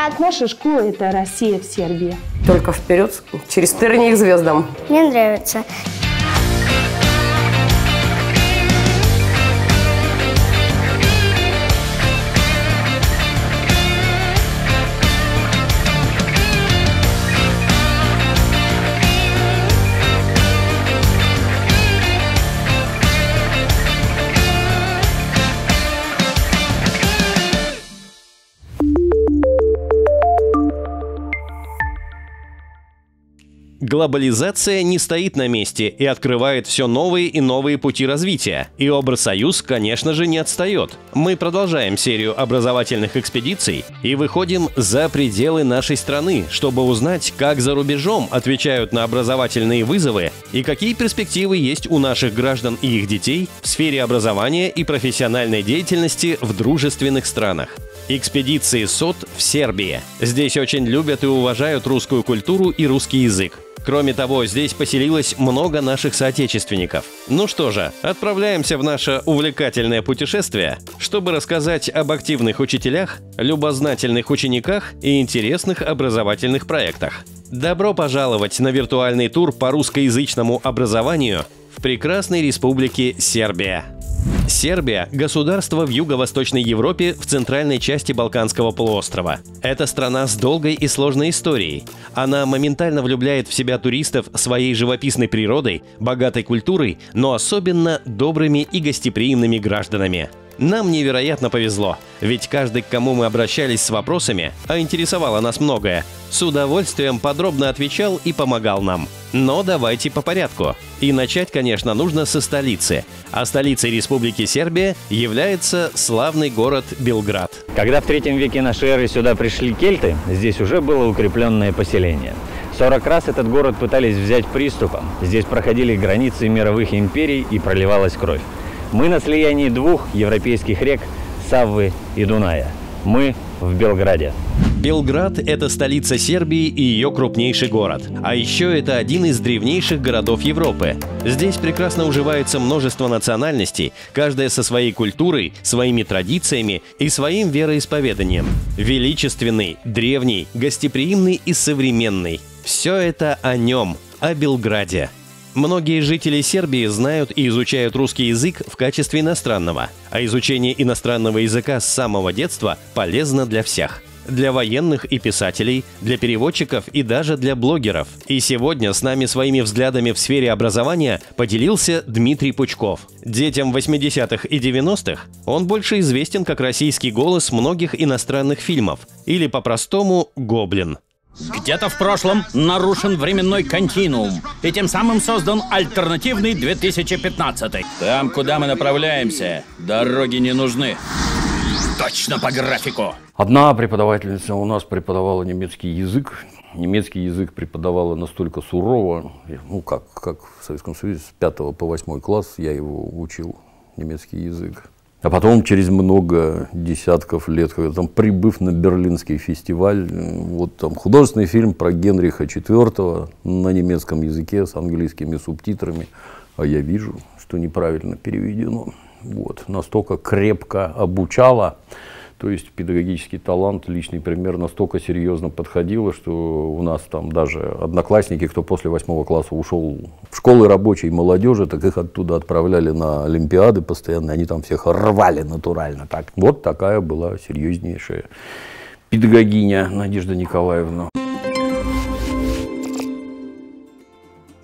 Белград. Наша школа – это Россия в Сербии. Только вперед, через тернии к звездам. Мне нравится. Глобализация не стоит на месте и открывает все новые и новые пути развития. И Обрсоюз, конечно же, не отстает. Мы продолжаем серию образовательных экспедиций и выходим за пределы нашей страны, чтобы узнать, как за рубежом отвечают на образовательные вызовы и какие перспективы есть у наших граждан и их детей в сфере образования и профессиональной деятельности в дружественных странах. Экспедиции СОТ в Сербии. Здесь очень любят и уважают русскую культуру и русский язык. Кроме того, здесь поселилось много наших соотечественников. Ну что же, отправляемся в наше увлекательное путешествие, чтобы рассказать об активных учителях, любознательных учениках и интересных образовательных проектах. Добро пожаловать на виртуальный тур по русскоязычному образованию в прекрасной республике Сербия. Сербия – государство в юго-восточной Европе в центральной части Балканского полуострова. Это страна с долгой и сложной историей. Она моментально влюбляет в себя туристов своей живописной природой, богатой культурой, но особенно добрыми и гостеприимными гражданами. Нам невероятно повезло, ведь каждый, к кому мы обращались с вопросами, а интересовало нас многое, с удовольствием подробно отвечал и помогал нам. Но давайте по порядку. И начать, конечно, нужно со столицы. А столицей Республики Сербия является славный город Белград. Когда в третьем веке нашей эры сюда пришли кельты, здесь уже было укрепленное поселение. 40 раз этот город пытались взять приступом. Здесь проходили границы мировых империй и проливалась кровь. Мы на слиянии двух европейских рек Саввы и Дуная. Мы в Белграде. Белград – это столица Сербии и ее крупнейший город. А еще это один из древнейших городов Европы. Здесь прекрасно уживается множество национальностей, каждая со своей культурой, своими традициями и своим вероисповеданием. Величественный, древний, гостеприимный и современный. Все это о нем, о Белграде. Многие жители Сербии знают и изучают русский язык в качестве иностранного, а изучение иностранного языка с самого детства полезно для всех для военных и писателей, для переводчиков и даже для блогеров. И сегодня с нами своими взглядами в сфере образования поделился Дмитрий Пучков. Детям 80-х и 90-х он больше известен как российский голос многих иностранных фильмов, или по-простому «Гоблин». Где-то в прошлом нарушен временной континуум, и тем самым создан альтернативный 2015. Там, куда мы направляемся, дороги не нужны. Точно по графику. Одна преподавательница у нас преподавала немецкий язык. Немецкий язык преподавала настолько сурово, ну как, как в Советском Союзе, с 5 по 8 класс я его учил, немецкий язык. А потом, через много десятков лет, когда там, прибыв на Берлинский фестиваль, вот там художественный фильм про Генриха IV на немецком языке с английскими субтитрами, а я вижу, что неправильно переведено. Вот, настолько крепко обучала, то есть педагогический талант, личный пример настолько серьезно подходило, что у нас там даже одноклассники, кто после восьмого класса ушел в школы рабочей молодежи, так их оттуда отправляли на Олимпиады постоянно, они там всех рвали натурально. Так. Вот такая была серьезнейшая педагогиня Надежда Николаевна.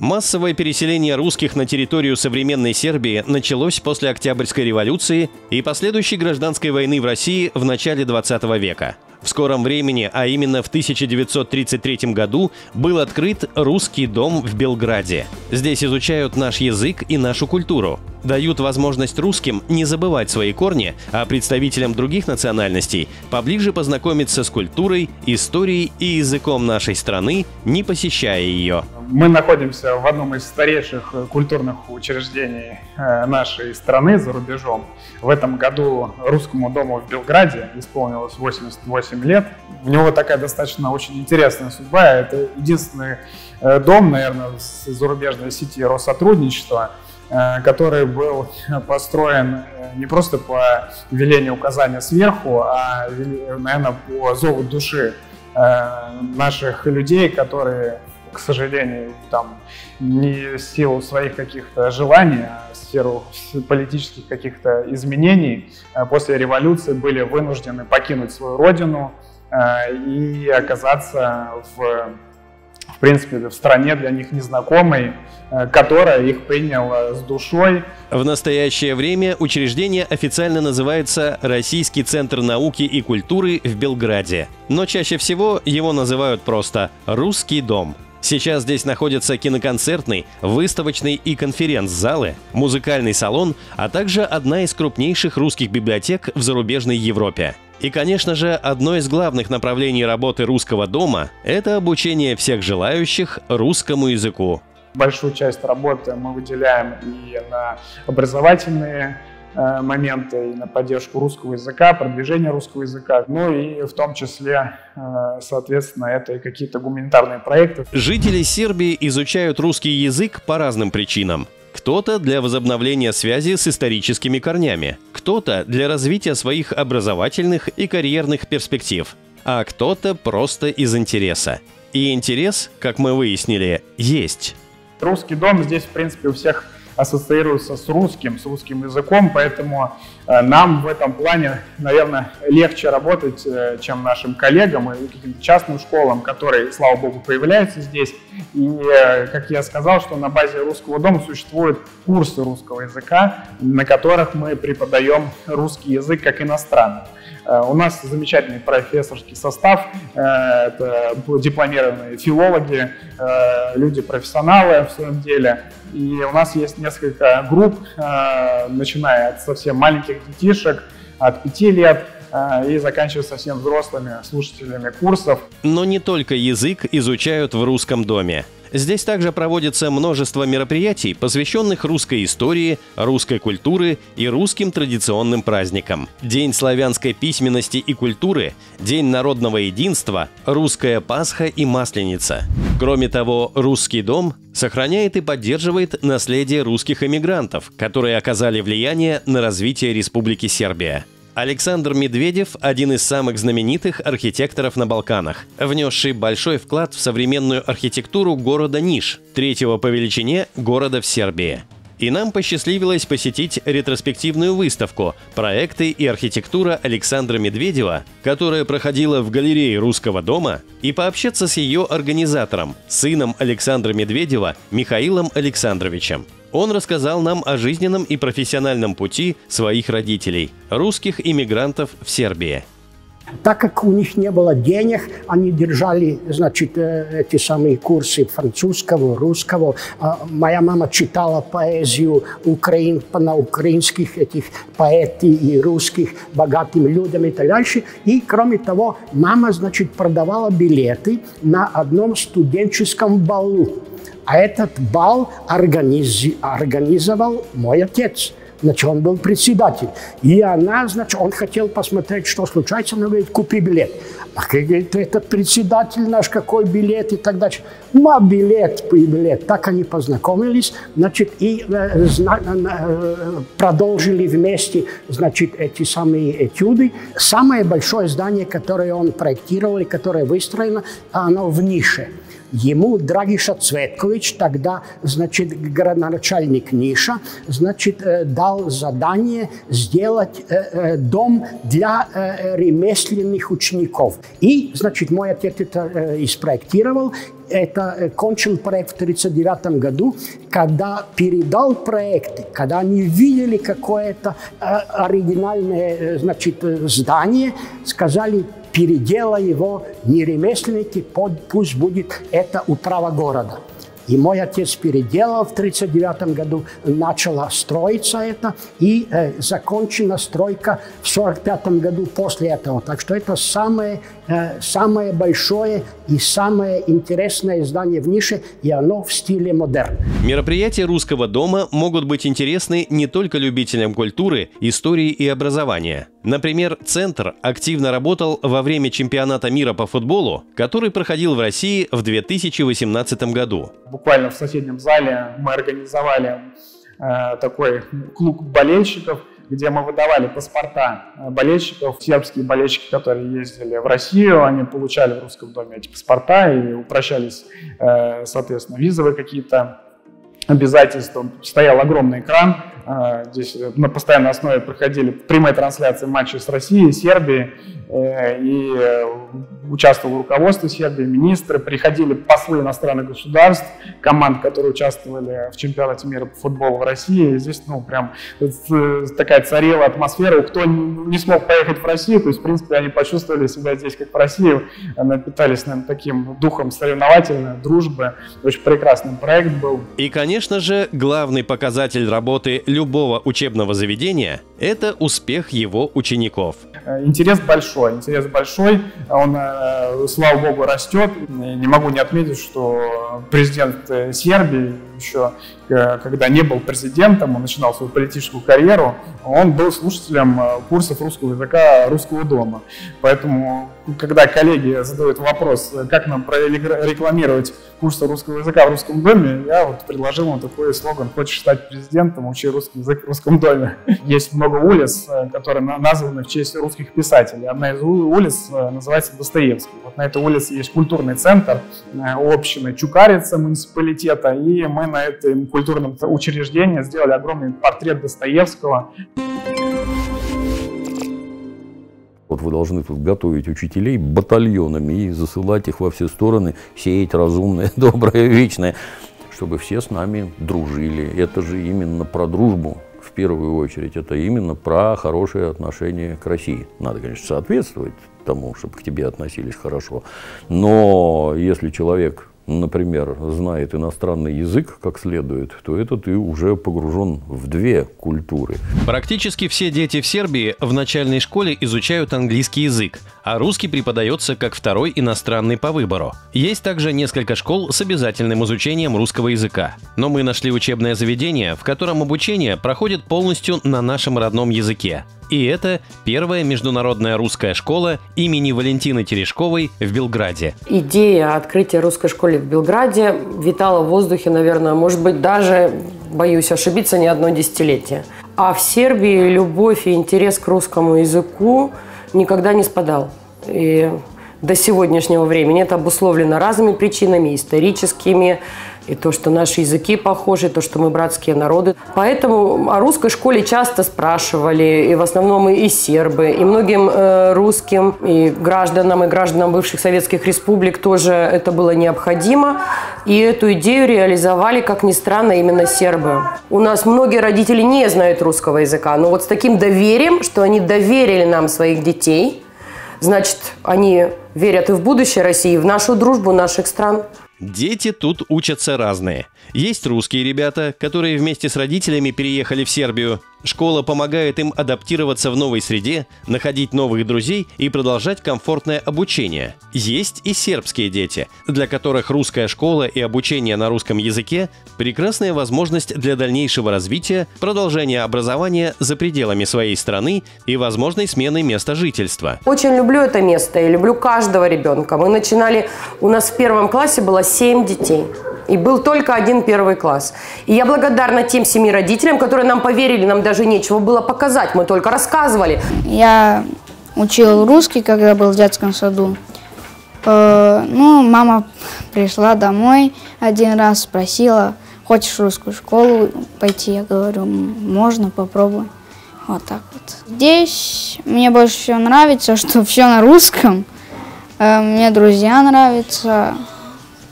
Массовое переселение русских на территорию современной Сербии началось после Октябрьской революции и последующей гражданской войны в России в начале 20 века. В скором времени, а именно в 1933 году, был открыт русский дом в Белграде. Здесь изучают наш язык и нашу культуру. Дают возможность русским не забывать свои корни, а представителям других национальностей поближе познакомиться с культурой, историей и языком нашей страны, не посещая ее. Мы находимся в одном из старейших культурных учреждений э, нашей страны за рубежом. В этом году русскому дому в Белграде исполнилось 88 лет. У него такая достаточно очень интересная судьба. Это единственный э, дом, наверное, с зарубежной сети Россотрудничества, э, который был построен не просто по велению указания сверху, а, наверное, по зову души наших людей, которые к сожалению, там не в силу своих каких-то желаний, а в сферу политических каких-то изменений после революции были вынуждены покинуть свою родину и оказаться в в принципе, в стране для них незнакомой, э, которая их приняла с душой. В настоящее время учреждение официально называется Российский центр науки и культуры в Белграде, но чаще всего его называют просто «Русский дом». Сейчас здесь находятся киноконцертный, выставочный и конференц-залы, музыкальный салон, а также одна из крупнейших русских библиотек в зарубежной Европе. И, конечно же, одно из главных направлений работы русского дома – это обучение всех желающих русскому языку. Большую часть работы мы выделяем и на образовательные моменты, и на поддержку русского языка, продвижение русского языка, ну и в том числе, э, соответственно, это и какие-то гуманитарные проекты. Жители Сербии изучают русский язык по разным причинам. Кто-то для возобновления связи с историческими корнями, кто-то для развития своих образовательных и карьерных перспектив, а кто-то просто из интереса. И интерес, как мы выяснили, есть. Русский дом здесь, в принципе, у всех ассоциируется с русским, с русским языком, поэтому э, нам в этом плане, наверное, легче работать, э, чем нашим коллегам и каким-то частным школам, которые, слава богу, появляются здесь. И, э, как я сказал, что на базе русского дома существуют курсы русского языка, на которых мы преподаем русский язык как иностранный. У нас замечательный профессорский состав, это дипломированные филологи, люди-профессионалы в своем деле. И у нас есть несколько групп, э, начиная от совсем маленьких детишек, от 5 лет, э, и заканчивая совсем взрослыми слушателями курсов. Но не только язык изучают в русском доме. Здесь также проводится множество мероприятий, посвященных русской истории, русской культуре и русским традиционным праздникам. День славянской письменности и культуры, День народного единства, русская Пасха и Масленица. Кроме того, русский дом сохраняет и поддерживает наследие русских эмигрантов, которые оказали влияние на развитие Республики Сербия. Александр Медведев – один из самых знаменитых архитекторов на Балканах, внесший большой вклад в современную архитектуру города Ниш, третьего по величине города в Сербии. И нам посчастливилось посетить ретроспективную выставку «Проекты и архитектура Александра Медведева», которая проходила в галерее Русского дома, и пообщаться с ее организатором, сыном Александра Медведева Михаилом Александровичем. Он рассказал нам о жизненном и профессиональном пути своих родителей, русских иммигрантов в Сербии. Так как у них не было денег, они держали, значит, э, эти самые курсы французского, русского. А моя мама читала поэзию украин, на украинских этих поэты и русских богатым людям и так дальше. И, кроме того, мама, значит, продавала билеты на одном студенческом балу. А этот бал организи организовал мой отец. Значит, он был председатель. И она, значит, он хотел посмотреть, что случается. Она говорит, купи билет. А говорит, это председатель наш, какой билет и так дальше. Ма билет, билет. Так они познакомились, значит, и э, э, продолжили вместе, значит, эти самые этюды. Самое большое здание, которое он проектировал и которое выстроено, оно в нише. Ему Драгиша Цветкович, тогда, значит, городоначальник Ниша, значит, э, дал задание сделать э, э, дом для ремесленных учеников. И, значит, мой отец это и спроектировал, это кончил проект в 1939 году, когда передал проекты, когда они видели какое-то оригинальное значит, здание, сказали, передела его не ремесленники, пусть будет это управа города. И мой отец переделал в 1939 году, начала строиться это, и э, закончена стройка в 1945 году после этого. Так что это самое, э, самое большое и самое интересное здание в нише, и оно в стиле модерн. Мероприятия русского дома могут быть интересны не только любителям культуры, истории и образования. Например, Центр активно работал во время чемпионата мира по футболу, который проходил в России в 2018 году. Буквально в соседнем зале мы организовали э, такой клуб болельщиков, где мы выдавали паспорта болельщиков, сербские болельщики, которые ездили в Россию, они получали в Русском доме эти паспорта и упрощались, соответственно, визовые какие-то обязательства. Стоял огромный экран, здесь на постоянной основе проходили прямые трансляции матчей с Россией, Сербией, Э, и э, участвовал руководство Сербии, министры, приходили послы иностранных государств, команд, которые участвовали в чемпионате мира по футболу в России. И здесь, ну, прям э, такая царила атмосфера. Кто не смог поехать в Россию, то есть, в принципе, они почувствовали себя здесь как в России, напитались, наверное, таким духом соревновательной, дружбы. Очень прекрасный проект был. И, конечно же, главный показатель работы любого учебного заведения – это успех его учеников. Интерес большой интерес большой, он, э, слава богу, растет. Не могу не отметить, что президент э, Сербии еще, э, когда не был президентом, он начинал свою политическую карьеру, он был слушателем курсов русского языка русского дома. Поэтому, когда коллеги задают вопрос, как нам рекламировать курсы русского языка в русском доме, я вот предложил ему такой слоган «Хочешь стать президентом? Учи русский язык в русском доме». Есть много улиц, которые названы в честь русских писателей. Одна из улиц э, называется Достоевский. Вот на этой улице есть культурный центр э, общины Чукарица муниципалитета, и мы на этом культурном учреждении сделали огромный портрет Достоевского. Вот вы должны тут готовить учителей батальонами и засылать их во все стороны, сеять разумное, доброе, вечное, чтобы все с нами дружили. Это же именно про дружбу в первую очередь. Это именно про хорошее отношение к России. Надо, конечно, соответствовать тому, чтобы к тебе относились хорошо. Но если человек например, знает иностранный язык как следует, то это ты уже погружен в две культуры. Практически все дети в Сербии в начальной школе изучают английский язык, а русский преподается как второй иностранный по выбору. Есть также несколько школ с обязательным изучением русского языка. Но мы нашли учебное заведение, в котором обучение проходит полностью на нашем родном языке. И это первая международная русская школа имени Валентины Терешковой в Белграде. Идея открытия русской школы в Белграде витала в воздухе, наверное, может быть, даже, боюсь ошибиться, не одно десятилетие. А в Сербии любовь и интерес к русскому языку никогда не спадал. И до сегодняшнего времени это обусловлено разными причинами, историческими, и то, что наши языки похожи, то, что мы братские народы. Поэтому о русской школе часто спрашивали, и в основном и сербы, и многим э, русским, и гражданам, и гражданам бывших советских республик тоже это было необходимо. И эту идею реализовали, как ни странно, именно сербы. У нас многие родители не знают русского языка, но вот с таким доверием, что они доверили нам своих детей, значит, они верят и в будущее России, и в нашу дружбу наших стран. Дети тут учатся разные. Есть русские ребята, которые вместе с родителями переехали в Сербию. Школа помогает им адаптироваться в новой среде, находить новых друзей и продолжать комфортное обучение. Есть и сербские дети, для которых русская школа и обучение на русском языке – прекрасная возможность для дальнейшего развития, продолжения образования за пределами своей страны и возможной смены места жительства. Очень люблю это место и люблю каждого ребенка. Мы начинали, у нас в первом классе было 7 детей. И был только один первый класс. И я благодарна тем семи родителям, которые нам поверили, нам даже нечего было показать, мы только рассказывали. Я учил русский, когда был в детском саду. Э, ну, мама пришла домой один раз, спросила, хочешь в русскую школу пойти? Я говорю, можно, попробуй. Вот так вот. Здесь мне больше всего нравится, что все на русском. Э, мне друзья нравятся.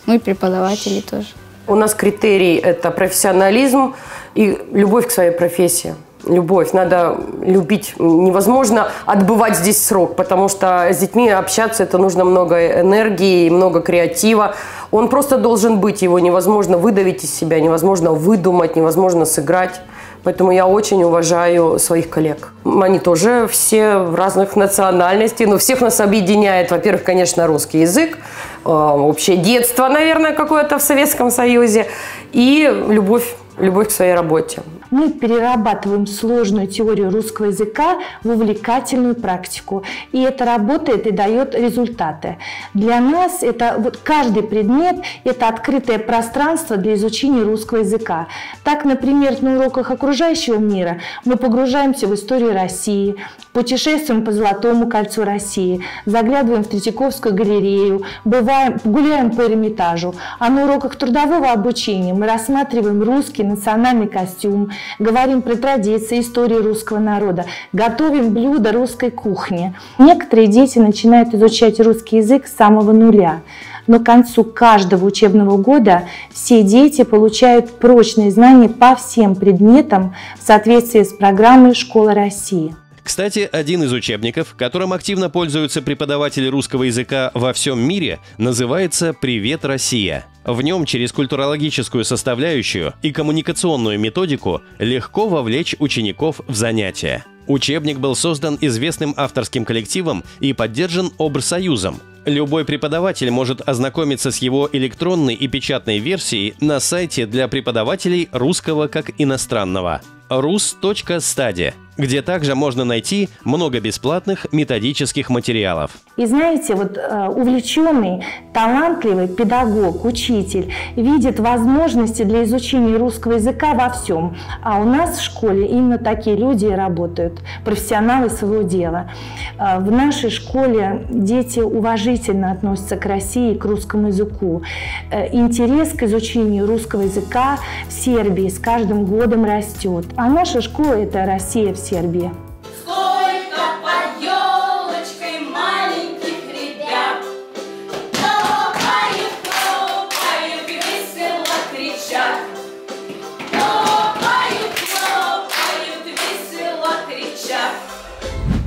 Ну и преподаватели тоже. У нас критерий – это профессионализм и любовь к своей профессии. Любовь. Надо любить. Невозможно отбывать здесь срок, потому что с детьми общаться это нужно много энергии, много креатива. Он просто должен быть, его невозможно выдавить из себя, невозможно выдумать, невозможно сыграть. Поэтому я очень уважаю своих коллег. Они тоже все разных национальностей, но всех нас объединяет, во-первых, конечно, русский язык, э, общее детство, наверное, какое-то в Советском Союзе и любовь любовь к своей работе. Мы перерабатываем сложную теорию русского языка в увлекательную практику. И это работает и дает результаты. Для нас это вот каждый предмет – это открытое пространство для изучения русского языка. Так, например, на уроках окружающего мира мы погружаемся в историю России, путешествуем по Золотому кольцу России, заглядываем в Третьяковскую галерею, бываем, гуляем по Эрмитажу. А на уроках трудового обучения мы рассматриваем русский национальный костюм, говорим про традиции, истории русского народа, готовим блюда русской кухни. Некоторые дети начинают изучать русский язык с самого нуля. Но к концу каждого учебного года все дети получают прочные знания по всем предметам в соответствии с программой «Школа России». Кстати, один из учебников, которым активно пользуются преподаватели русского языка во всем мире, называется «Привет, Россия». В нем через культурологическую составляющую и коммуникационную методику легко вовлечь учеников в занятия. Учебник был создан известным авторским коллективом и поддержан Обрсоюзом. Любой преподаватель может ознакомиться с его электронной и печатной версией на сайте для преподавателей русского как иностранного rus.study где также можно найти много бесплатных методических материалов. И знаете, вот э, увлеченный, талантливый педагог, учитель видит возможности для изучения русского языка во всем. А у нас в школе именно такие люди и работают, профессионалы своего дела. Э, в нашей школе дети уважительно относятся к России, к русскому языку. Э, интерес к изучению русского языка в Сербии с каждым годом растет. А наша школа – это Россия в Сербии.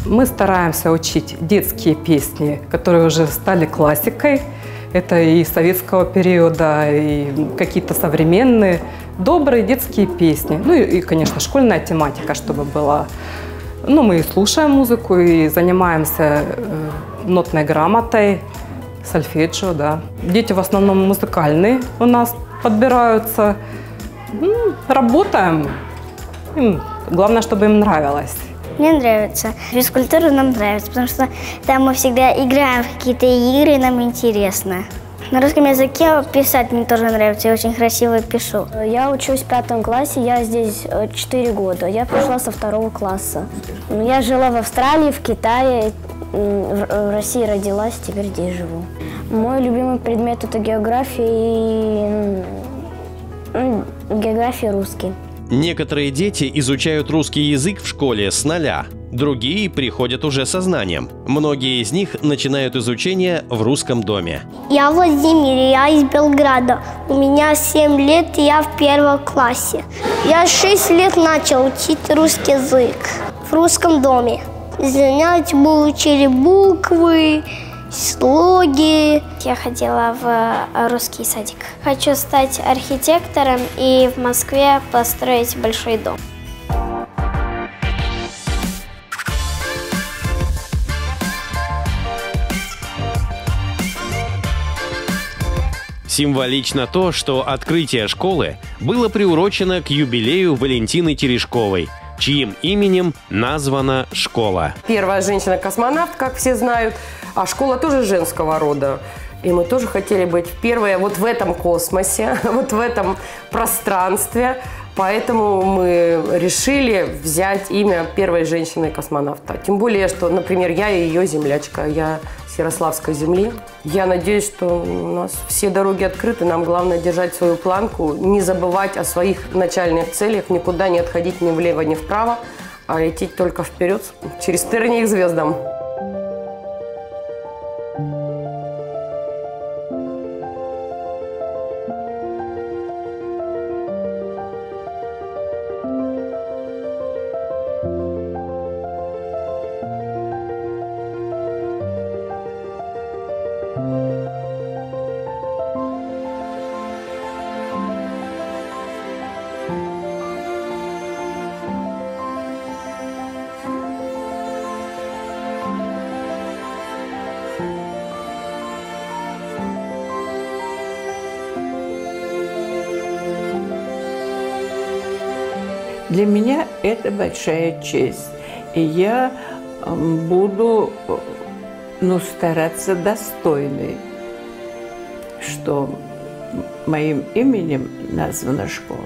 Мы стараемся учить детские песни, которые уже стали классикой. Это и советского периода, и какие-то современные, добрые детские песни. Ну и, и, конечно, школьная тематика, чтобы была. Ну, мы и слушаем музыку, и занимаемся э, нотной грамотой, сольфеджио, да. Дети в основном музыкальные у нас подбираются. Ну, работаем. Им, главное, чтобы им нравилось. Мне нравится. Физкультура нам нравится, потому что там мы всегда играем в какие-то игры, нам интересно. На русском языке писать мне тоже нравится, я очень красиво пишу. Я учусь в пятом классе, я здесь 4 года. Я пришла со второго класса. Я жила в Австралии, в Китае, в России родилась, теперь здесь живу. Мой любимый предмет это география и география русский. Некоторые дети изучают русский язык в школе с нуля, другие приходят уже со знанием. Многие из них начинают изучение в русском доме. Я Владимир, я из Белграда. У меня 7 лет, и я в первом классе. Я 6 лет начал учить русский язык в русском доме. Занятия мы учили буквы, слоги. Я ходила в э, русский садик. Хочу стать архитектором и в Москве построить большой дом. Символично то, что открытие школы было приурочено к юбилею Валентины Терешковой, чьим именем названа школа. Первая женщина-космонавт, как все знают, а школа тоже женского рода. И мы тоже хотели быть первые вот в этом космосе, вот в этом пространстве. Поэтому мы решили взять имя первой женщины-космонавта. Тем более, что, например, я ее землячка. Я с Ярославской земли. Я надеюсь, что у нас все дороги открыты. Нам главное держать свою планку, не забывать о своих начальных целях, никуда не отходить ни влево, ни вправо, а идти только вперед, через тернии к звездам. Для меня это большая честь. И я буду ну, стараться достойной, что моим именем названа школа.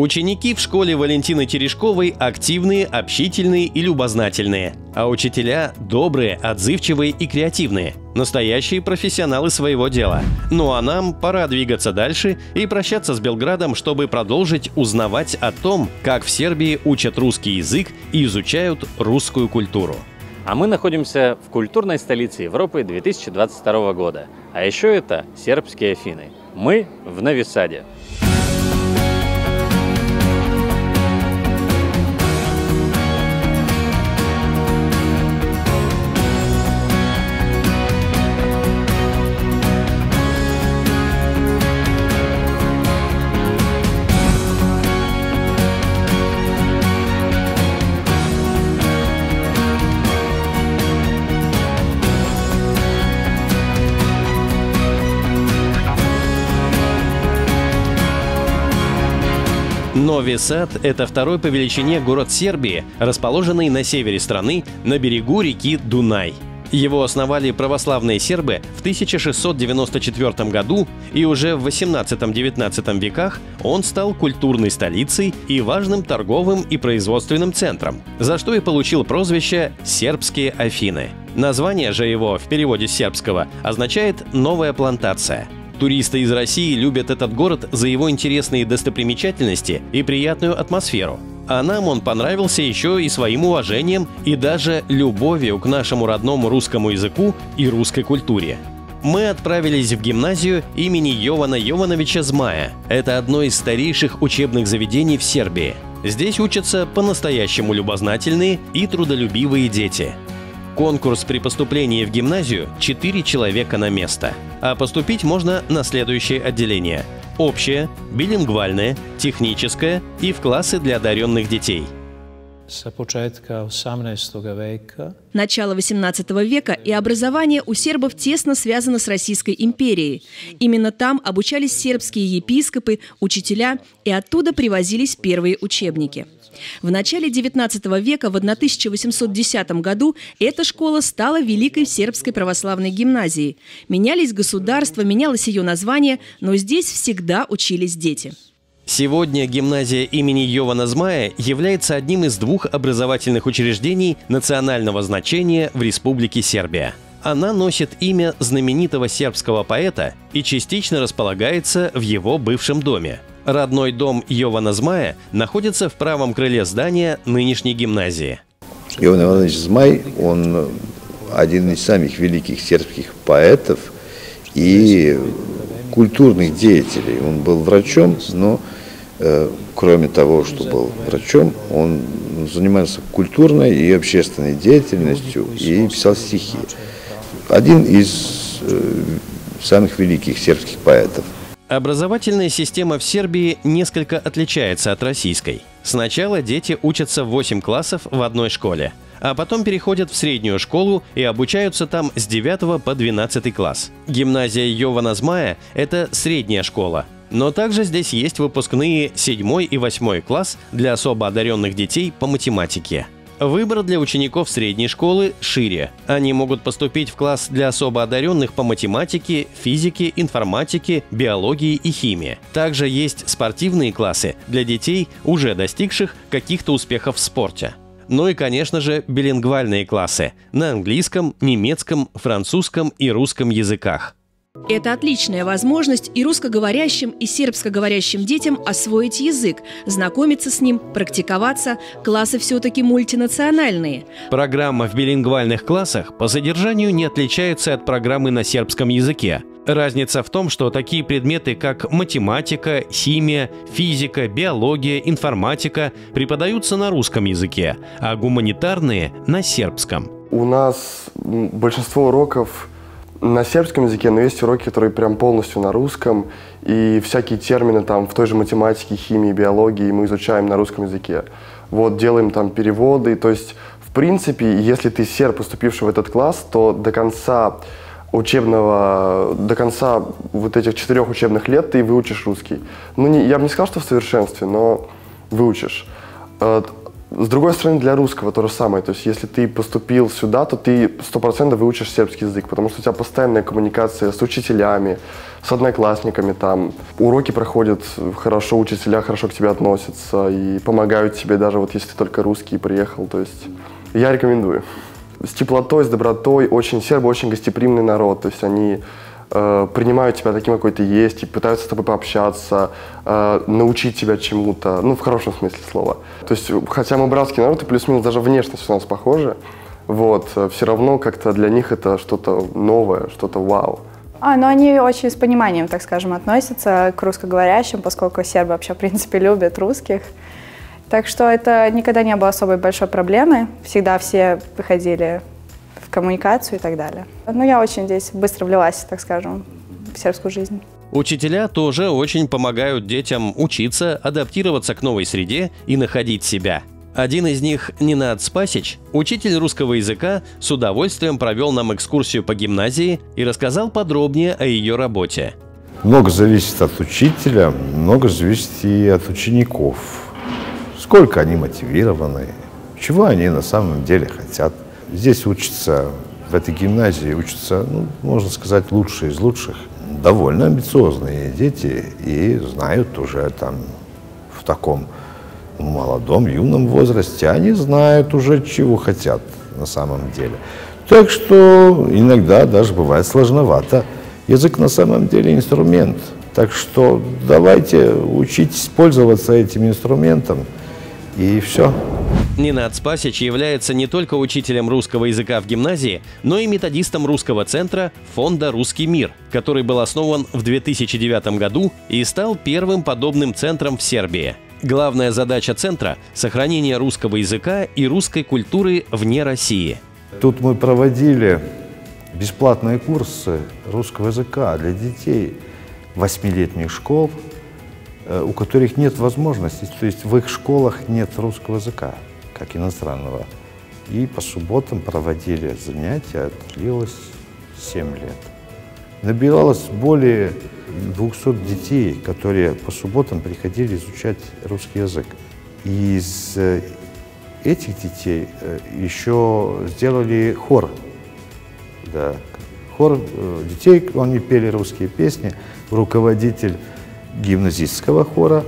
Ученики в школе Валентины Терешковой активные, общительные и любознательные, а учителя добрые, отзывчивые и креативные. Настоящие профессионалы своего дела. Ну а нам пора двигаться дальше и прощаться с Белградом, чтобы продолжить узнавать о том, как в Сербии учат русский язык и изучают русскую культуру. А мы находимся в культурной столице Европы 2022 года. А еще это сербские Афины. Мы в Новисаде. Нови Сад – это второй по величине город Сербии, расположенный на севере страны на берегу реки Дунай. Его основали православные сербы в 1694 году, и уже в 18-19 веках он стал культурной столицей и важным торговым и производственным центром, за что и получил прозвище «Сербские Афины». Название же его в переводе с сербского означает «новая плантация». Туристы из России любят этот город за его интересные достопримечательности и приятную атмосферу. А нам он понравился еще и своим уважением и даже любовью к нашему родному русскому языку и русской культуре. Мы отправились в гимназию имени Йована Йовановича Змая. Это одно из старейших учебных заведений в Сербии. Здесь учатся по-настоящему любознательные и трудолюбивые дети. Конкурс при поступлении в гимназию – 4 человека на место. А поступить можно на следующие отделения. Общее, билингвальное, техническое и в классы для одаренных детей – sa početka 18. veka. Начало XVIII века и образование у сербов тесно связано с Российской империей. Именно там обучались сербские епископы, учителя, и оттуда привозились первые учебники. В начале XIX века, в 1810 году, эта школа стала Великой Сербской православной гимназией. Менялись государства, менялось ее название, но здесь всегда учились дети. Сегодня гимназия имени Йована Змая является одним из двух образовательных учреждений национального значения в Республике Сербия. Она носит имя знаменитого сербского поэта и частично располагается в его бывшем доме. Родной дом Йована Змая находится в правом крыле здания нынешней гимназии. Йован Иванович Змай, он один из самых великих сербских поэтов и культурных деятелей. Он был врачом, но э, кроме того, что был врачом, он занимался культурной и общественной деятельностью и писал стихи. Один из э, самых великих сербских поэтов. Образовательная система в Сербии несколько отличается от российской. Сначала дети учатся в 8 классов в одной школе, а потом переходят в среднюю школу и обучаются там с 9 по 12 класс. Гимназия Йована Змая – это средняя школа, но также здесь есть выпускные 7 и 8 класс для особо одаренных детей по математике. Выбор для учеников средней школы шире. Они могут поступить в класс для особо одаренных по математике, физике, информатике, биологии и химии. Также есть спортивные классы для детей, уже достигших каких-то успехов в спорте. Ну и, конечно же, билингвальные классы на английском, немецком, французском и русском языках. Это отличная возможность и русскоговорящим, и сербскоговорящим детям освоить язык, знакомиться с ним, практиковаться. Классы все-таки мультинациональные. Программа в билингвальных классах по содержанию не отличается от программы на сербском языке. Разница в том, что такие предметы, как математика, химия, физика, биология, информатика преподаются на русском языке, а гуманитарные – на сербском. У нас большинство уроков на сербском языке, но есть уроки, которые прям полностью на русском, и всякие термины там в той же математике, химии, биологии мы изучаем на русском языке. Вот, делаем там переводы, то есть, в принципе, если ты серб, поступивший в этот класс, то до конца учебного, до конца вот этих четырех учебных лет ты выучишь русский. Ну, не, я бы не сказал, что в совершенстве, но выучишь. С другой стороны, для русского то же самое. То есть, если ты поступил сюда, то ты 100% выучишь сербский язык, потому что у тебя постоянная коммуникация с учителями, с одноклассниками там. Уроки проходят хорошо, учителя хорошо к тебе относятся и помогают тебе, даже вот если ты только русский приехал. То есть, я рекомендую. С теплотой, с добротой, очень сербы, очень гостеприимный народ. То есть, они э, принимают тебя таким, какой ты есть, и пытаются с тобой пообщаться, э, научить тебя чему-то, ну, в хорошем смысле слова. То есть, хотя мы братский народ, плюс-минус даже внешность у нас похожа, вот, все равно как-то для них это что-то новое, что-то вау. А, ну они очень с пониманием, так скажем, относятся к русскоговорящим, поскольку сербы вообще, в принципе, любят русских. Так что это никогда не было особой большой проблемой. Всегда все выходили коммуникацию и так далее. Ну, я очень здесь быстро влилась, так скажем, в сербскую жизнь. Учителя тоже очень помогают детям учиться, адаптироваться к новой среде и находить себя. Один из них, Нинат Спасич, учитель русского языка, с удовольствием провел нам экскурсию по гимназии и рассказал подробнее о ее работе. Много зависит от учителя, много зависит и от учеников. Сколько они мотивированы, чего они на самом деле хотят. Здесь учатся, в этой гимназии учатся, ну, можно сказать, лучшие из лучших. Довольно амбициозные дети и знают уже там в таком молодом, юном возрасте, они знают уже, чего хотят на самом деле. Так что иногда даже бывает сложновато. Язык на самом деле инструмент. Так что давайте учитесь пользоваться этим инструментом, и все. Нинат Спасич является не только учителем русского языка в гимназии, но и методистом русского центра фонда «Русский мир», который был основан в 2009 году и стал первым подобным центром в Сербии. Главная задача центра – сохранение русского языка и русской культуры вне России. Тут мы проводили бесплатные курсы русского языка для детей восьмилетних школ, у которых нет возможности, то есть в их школах нет русского языка, как иностранного. И по субботам проводили занятия, длилось 7 лет. Набиралось более 200 детей, которые по субботам приходили изучать русский язык. И из э, этих детей э, еще сделали хор. Да. Хор э, детей, они пели русские песни. Руководитель гимназистского хора,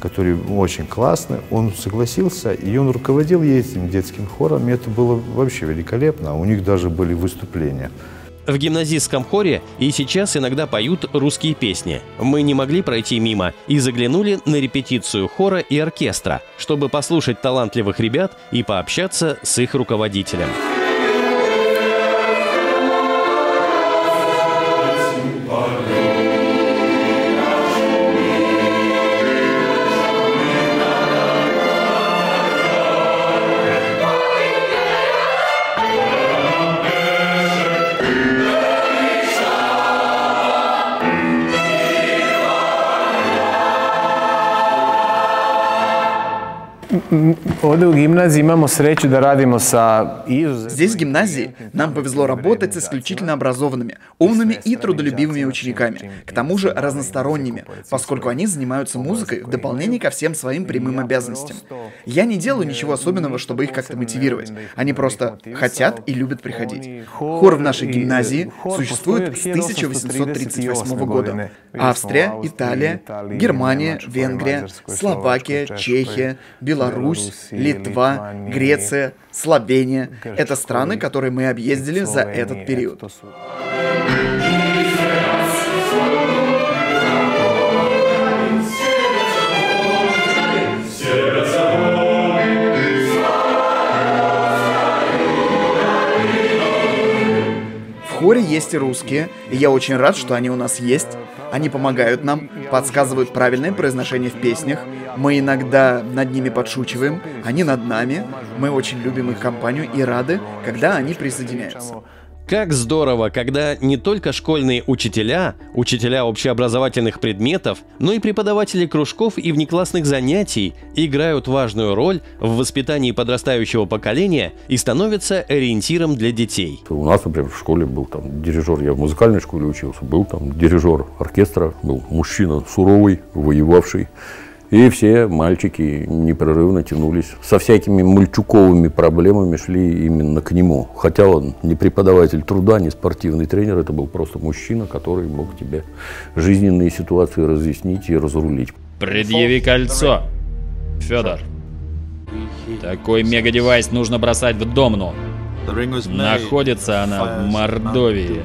который очень классный, он согласился, и он руководил этим детским хором, и это было вообще великолепно. У них даже были выступления. В гимназистском хоре и сейчас иногда поют русские песни. Мы не могли пройти мимо и заглянули на репетицию хора и оркестра, чтобы послушать талантливых ребят и пообщаться с их руководителем. Ovdje u gimnaziji imamo sreću da radimo sa. Здесь, в гимназии, нам повезло работать с исключительно образованными, умными и трудолюбивыми учениками, к тому же разносторонними, поскольку они занимаются музыкой в дополнение ко всем своим прямым обязанностям. Я не делаю ничего особенного, чтобы их как-то мотивировать. Они просто хотят и любят приходить. Хор в нашей гимназии существует с 1838 года. Австрия, Италия, Германия, Венгрия, Словакия, Чехия, Беларусь, Литва, Греция, Словения — это страны, которые мы объездили за этот период. Хоре есть и русские, и я очень рад, что они у нас есть. Они помогают нам, подсказывают правильное произношение в песнях. Мы иногда над ними подшучиваем, они над нами. Мы очень любим их компанию и рады, когда они присоединяются. Как здорово, когда не только школьные учителя, учителя общеобразовательных предметов, но и преподаватели кружков и внеклассных занятий играют важную роль в воспитании подрастающего поколения и становятся ориентиром для детей. У нас, например, в школе был там дирижер, я в музыкальной школе учился, был там дирижер оркестра, был мужчина суровый, воевавший. И все мальчики непрерывно тянулись. Со всякими мальчуковыми проблемами шли именно к нему. Хотя он не преподаватель труда, не спортивный тренер, это был просто мужчина, который мог тебе жизненные ситуации разъяснить и разрулить. Предъяви кольцо. Федор. Такой мега-девайс нужно бросать в Домну. Находится она в Мордовии.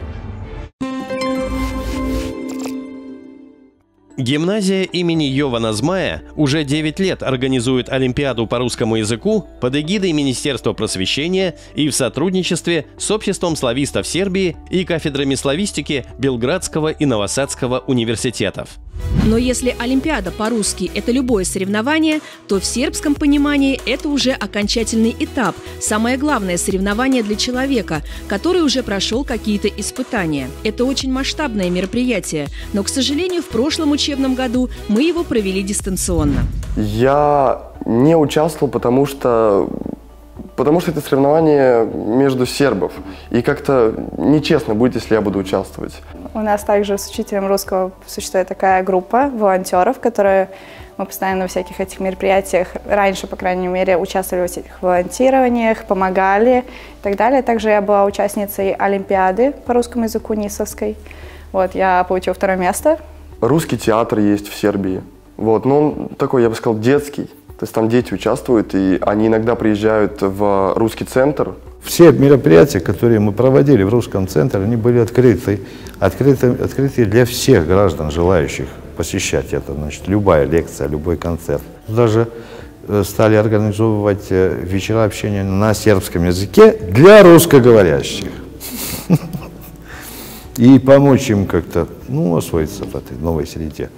Гимназия имени Йована Змая уже 9 лет организует Олимпиаду по русскому языку под эгидой Министерства просвещения и в сотрудничестве с Обществом славистов Сербии и кафедрами славистики Белградского и Новосадского университетов. Но если Олимпиада по-русски – это любое соревнование, то в сербском понимании это уже окончательный этап, самое главное соревнование для человека, который уже прошел какие-то испытания. Это очень масштабное мероприятие, но, к сожалению, в прошлом учебном году мы его провели дистанционно. Я не участвовал, потому что потому что это соревнование между сербов. И как-то нечестно будет, если я буду участвовать. У нас также с учителем русского существует такая группа волонтеров, которые мы постоянно на всяких этих мероприятиях, раньше, по крайней мере, участвовали в этих волонтированиях, помогали и так далее. Также я была участницей Олимпиады по русскому языку НИСовской. Вот, я получила второе место. Русский театр есть в Сербии. Вот, но он такой, я бы сказал, детский. То есть там дети участвуют, и они иногда приезжают в русский центр. Все мероприятия, которые мы проводили в русском центре, они были открыты, открыты, открыты для всех граждан, желающих посещать это. Значит, любая лекция, любой концерт. Даже э, стали организовывать э, вечера общения на сербском языке для русскоговорящих. И помочь им как-то ну, освоиться в этой новой среде.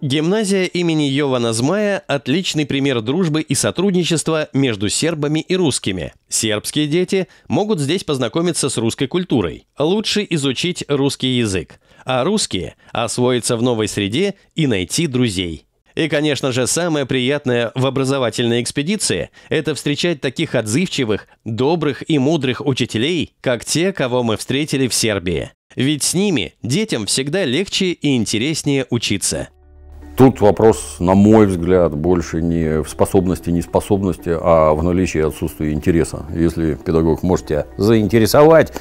Гимназия имени Йована Змая – отличный пример дружбы и сотрудничества между сербами и русскими. Сербские дети могут здесь познакомиться с русской культурой, лучше изучить русский язык, а русские – освоиться в новой среде и найти друзей. И, конечно же, самое приятное в образовательной экспедиции – это встречать таких отзывчивых, добрых и мудрых учителей, как те, кого мы встретили в Сербии. Ведь с ними детям всегда легче и интереснее учиться. Тут вопрос, на мой взгляд, больше не в способности, неспособности, а в наличии и интереса. Если педагог может тебя заинтересовать,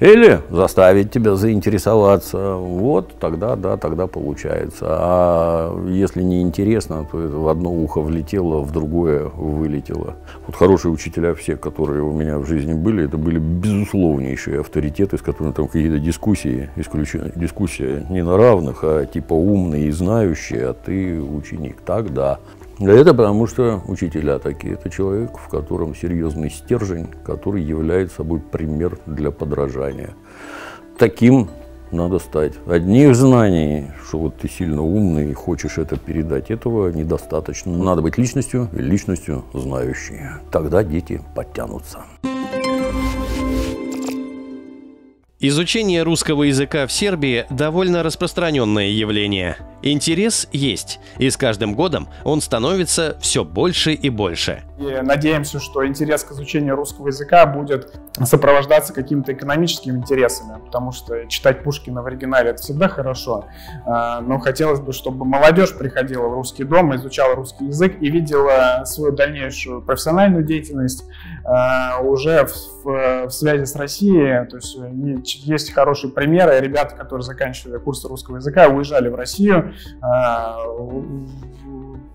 или заставить тебя заинтересоваться. Вот тогда, да, тогда получается. А если не интересно, то в одно ухо влетело, в другое вылетело. Вот хорошие учителя все, которые у меня в жизни были, это были безусловнейшие авторитеты, с которыми там какие-то дискуссии, исключение, дискуссия не на равных, а типа умные и знающие, а ты ученик. Так, да. Это потому что учителя такие. Это человек, в котором серьезный стержень, который является собой пример для подражания. Таким надо стать. Одних знаний, что вот ты сильно умный и хочешь это передать, этого недостаточно. Надо быть личностью личностью знающей. Тогда дети подтянутся. Изучение русского языка в Сербии довольно распространенное явление. Интерес есть, и с каждым годом он становится все больше и больше. И надеемся, что интерес к изучению русского языка будет сопровождаться какими-то экономическими интересами, потому что читать Пушкина в оригинале это всегда хорошо, а, но хотелось бы, чтобы молодежь приходила в русский дом, изучала русский язык и видела свою дальнейшую профессиональную деятельность а, уже в, связи с Россией. То есть есть хорошие примеры, ребята, которые заканчивали курсы русского языка, уезжали в Россию, а,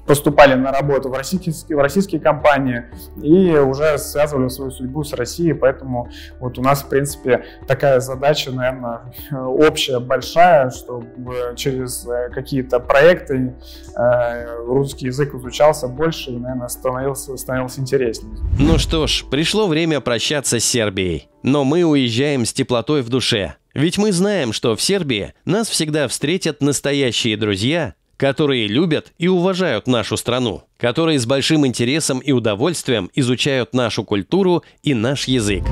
поступали на работу в российские, в российские компании и уже связывали свою судьбу с Россией, поэтому вот у нас, в принципе, такая задача, наверное, общая, большая, чтобы через э, какие-то проекты э, русский язык изучался больше и, наверное, становился, становился интереснее. Ну что ж, пришло время прощаться с Сербией, но мы уезжаем с теплотой в душе. Ведь мы знаем, что в Сербии нас всегда встретят настоящие друзья, которые любят и уважают нашу страну, которые с большим интересом и удовольствием изучают нашу культуру и наш язык.